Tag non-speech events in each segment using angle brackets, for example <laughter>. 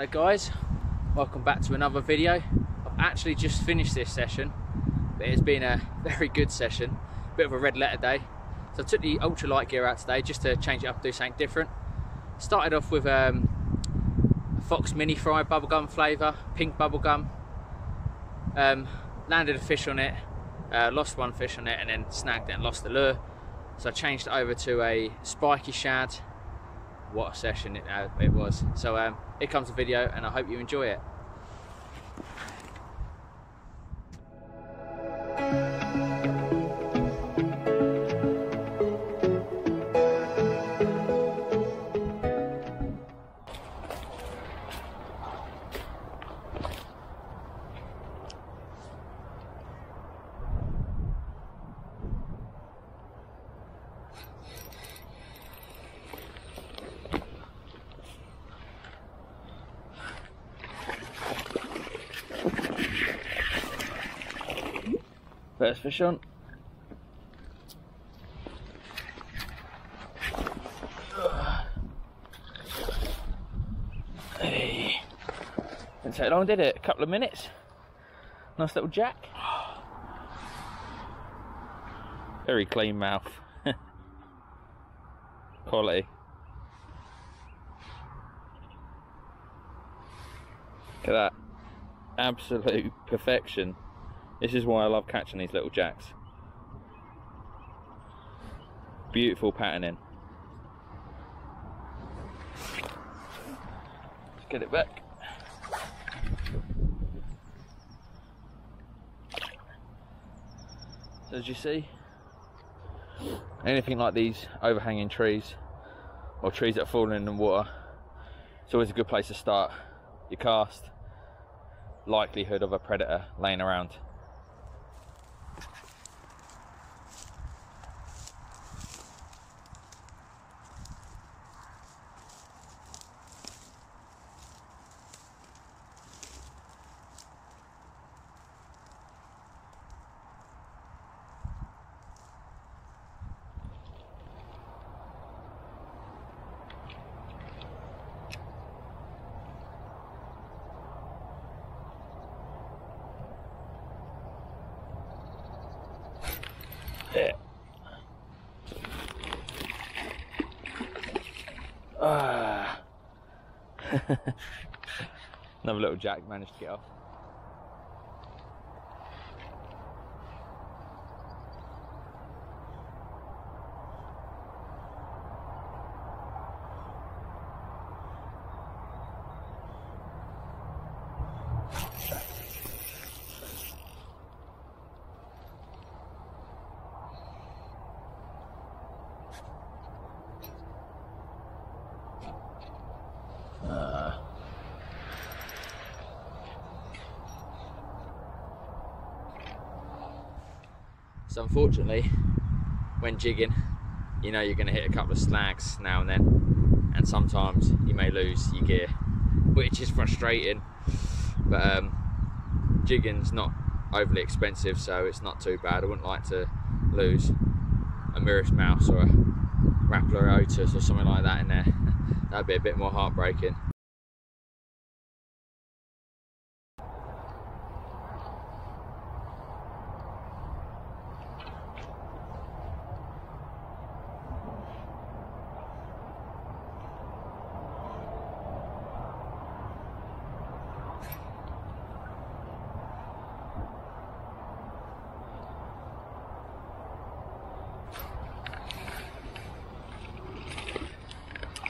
Hello guys, welcome back to another video. I've actually just finished this session, but it's been a <laughs> very good session. Bit of a red letter day. So I took the ultralight gear out today just to change it up, do something different. Started off with um, Fox Mini Fry bubblegum flavour, pink bubblegum. Um, landed a fish on it, uh, lost one fish on it and then snagged it and lost the lure. So I changed it over to a spiky shad. What a session it, uh, it was. So um, here comes the video and I hope you enjoy it. First fish on. Hey. Didn't take long, did it? A couple of minutes. Nice little jack. Very clean mouth. <laughs> Quality. Look at that. Absolute perfection. This is why I love catching these little jacks. Beautiful patterning. Let's get it back. So as you see, anything like these overhanging trees or trees that falling in the water, it's always a good place to start your cast. Likelihood of a predator laying around. Yeah. Ah. <laughs> Another little jack managed to get off. So unfortunately, when jigging, you know you're going to hit a couple of snags now and then, and sometimes you may lose your gear, which is frustrating. But um, jigging's not overly expensive, so it's not too bad. I wouldn't like to lose a Mirus mouse or a Rapala Otus or something like that in there. <laughs> That'd be a bit more heartbreaking.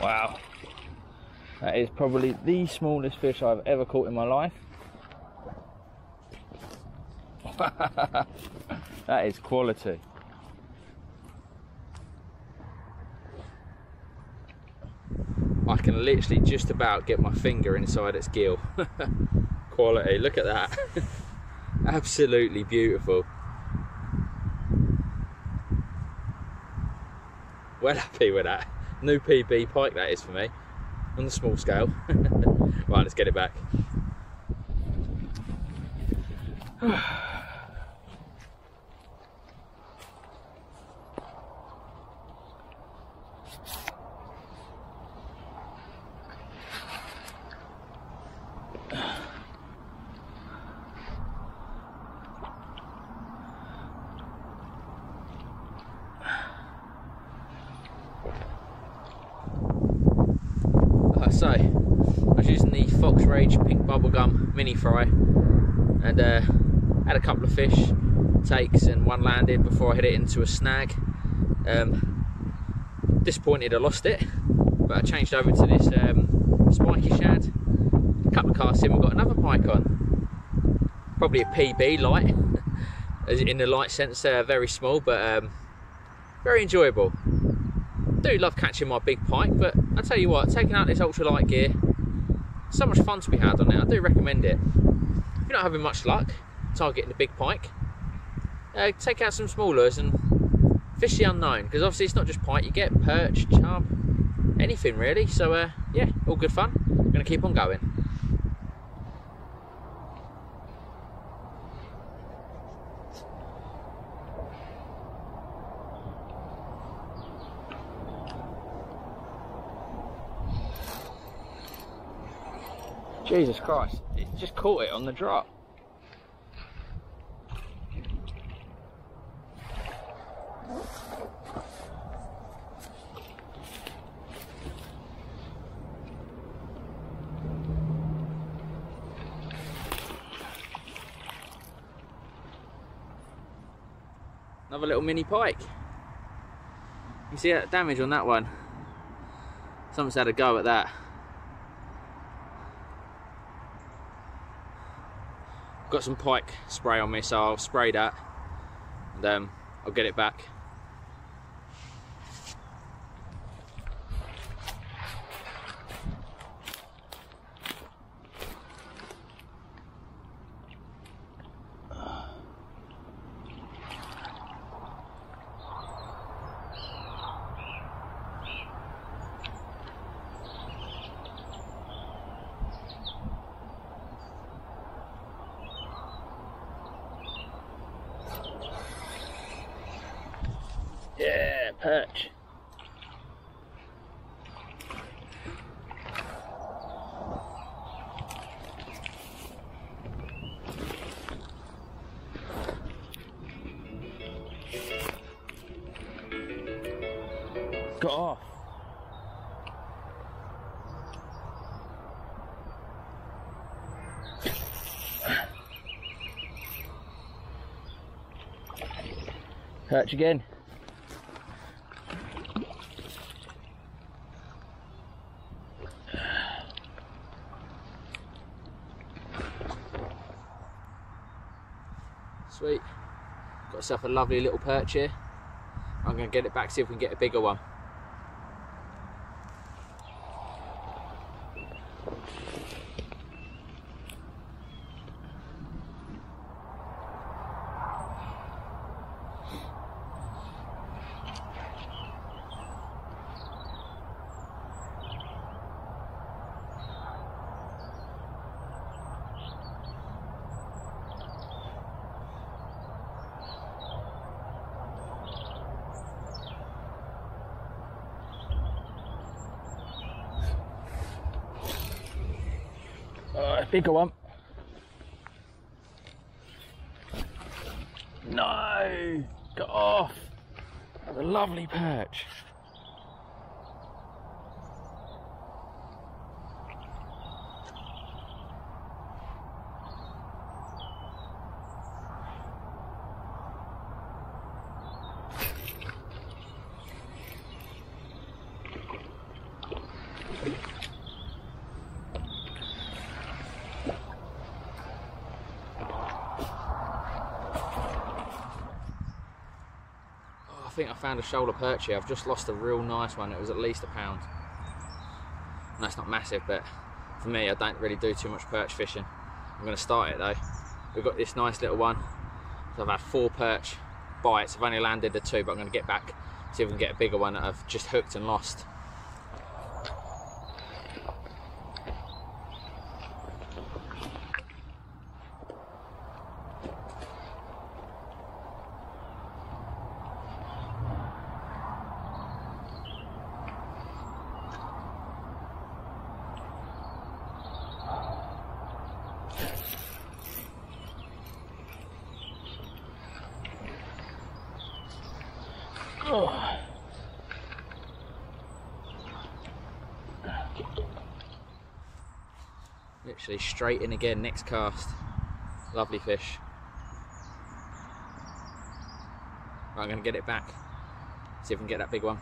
Wow. That is probably the smallest fish I've ever caught in my life. <laughs> that is quality. I can literally just about get my finger inside its gill. <laughs> quality, look at that. <laughs> Absolutely beautiful. Well happy with that new PB pike that is for me on the small scale. <laughs> right, let's get it back. So, I was using the Fox Rage Pink Bubblegum Mini Fry and uh, had a couple of fish takes and one landed before I hit it into a snag. Um, disappointed I lost it, but I changed over to this um, spiky shad. A couple of casts in, we've got another pike on. Probably a PB light, <laughs> in the light sense, uh, very small, but um, very enjoyable. Do love catching my big pike, but I tell you what, taking out this ultralight gear, so much fun to be had on it. I do recommend it. If you're not having much luck targeting the big pike, uh, take out some small lures and fish the unknown because obviously it's not just pike you get perch chub anything really so uh, yeah all good fun I'm gonna keep on going Jesus Christ, it just caught it on the drop. Another little mini pike. You see that damage on that one? Someone's had a go at that. Got some pike spray on me so I'll spray that and um, I'll get it back Yeah, perch. Got off. Perch again. Sweet. Got myself a lovely little perch here. I'm going to get it back, see if we can get a bigger one. Uh, bigger one. No! Got off! A lovely perch. I think I found a shoulder perch here. I've just lost a real nice one. It was at least a pound. No, it's not massive, but for me, I don't really do too much perch fishing. I'm going to start it though. We've got this nice little one. So I've had four perch bites. I've only landed the two, but I'm going to get back, see if we can get a bigger one that I've just hooked and lost. Straight in again, next cast. Lovely fish. Right, I'm to get it back. See if we can get that big one.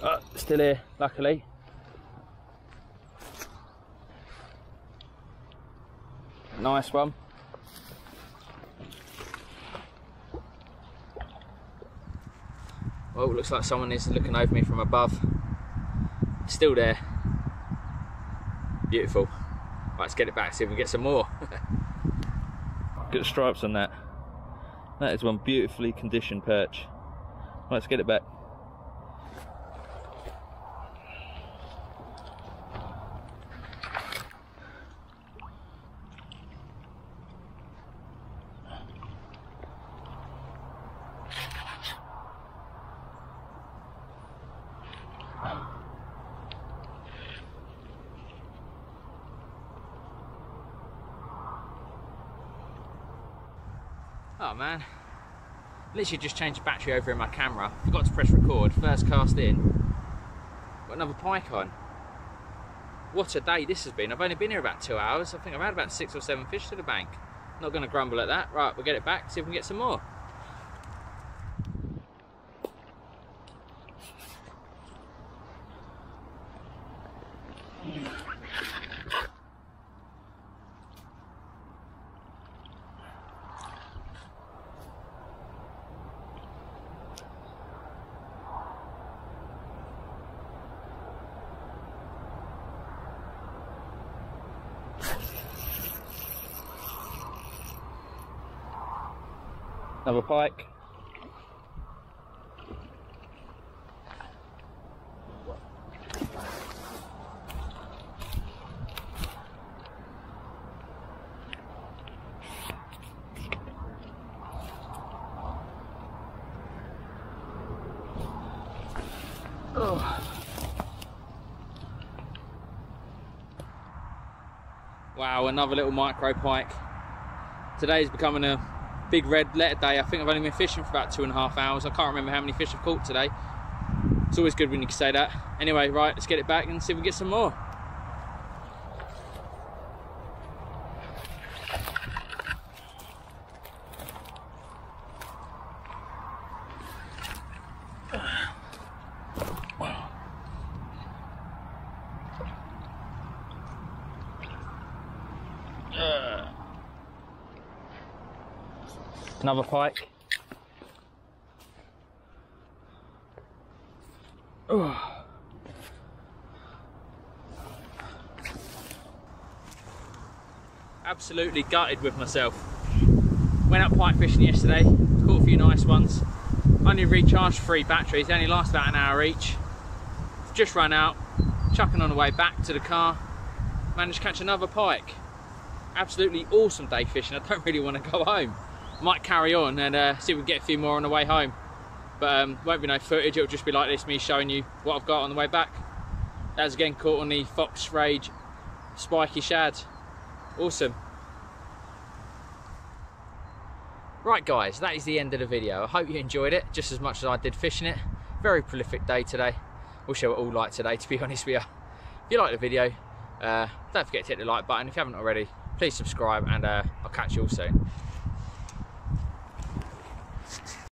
Oh, still here, luckily. Nice one. Well, it looks like someone is looking over me from above. Still there. Beautiful. Right, let's get it back, see if we get some more. <laughs> The stripes on that. That is one beautifully conditioned perch. Let's get it back. Oh man, literally just changed the battery over in my camera. Forgot to press record. First cast in. Got another pike on. What a day this has been. I've only been here about two hours. I think I've had about six or seven fish to the bank. Not going to grumble at that. Right, we'll get it back, see if we can get some more. Another pike. Wow, another little micro pike. Today's becoming a big red letter day. I think I've only been fishing for about two and a half hours. I can't remember how many fish I've caught today. It's always good when you can say that. Anyway, right, let's get it back and see if we get some more. Another pike. <sighs> Absolutely gutted with myself. Went out pike fishing yesterday, caught a few nice ones. Only recharged three batteries, they only last about an hour each. Just run out, chucking on the way back to the car, managed to catch another pike. Absolutely awesome day fishing, I don't really want to go home might carry on and uh, see if we can get a few more on the way home. But um, won't be no footage, it'll just be like this, me showing you what I've got on the way back. That was again caught on the Fox Rage Spiky Shad. Awesome. Right guys, that is the end of the video. I hope you enjoyed it just as much as I did fishing it. Very prolific day today. Wish I were all like today, <laughs> to be honest with you. If you like the video, uh, don't forget to hit the like button. If you haven't already, please subscribe and uh, I'll catch you all soon.